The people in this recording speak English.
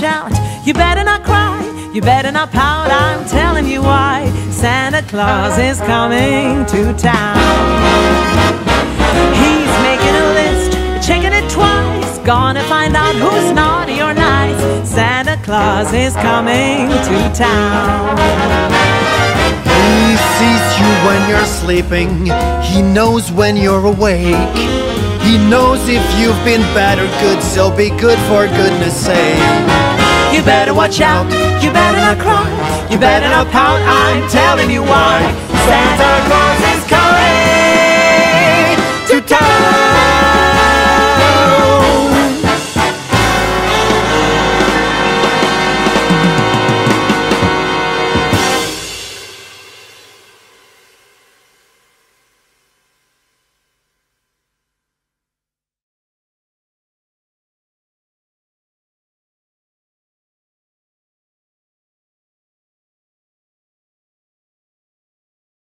watch out. You better not cry. You better not pout. I'm telling you why. Santa Claus is coming to town. He's making a list, checking it twice. Gonna find out who's naughty or nice. Santa Claus is coming to town. He sees you when you're sleeping. He knows when you're awake. He knows if you've been bad or good, so be good for goodness sake. Watch out, you better not cry, you better not pout, I'm telling you why. Santa Claus